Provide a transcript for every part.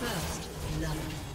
First love.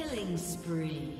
Killing spree.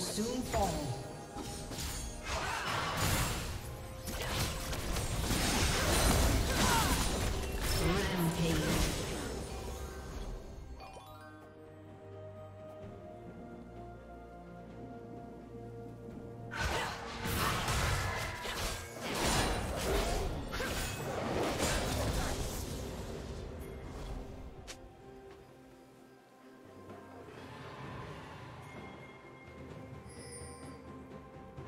Soon fall.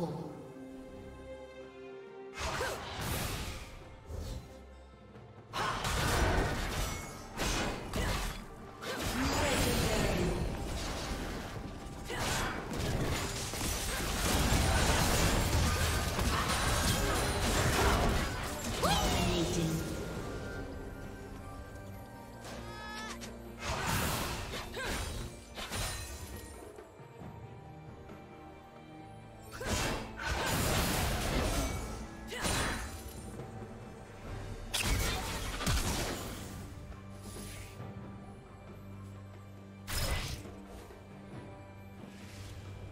Unstoppable.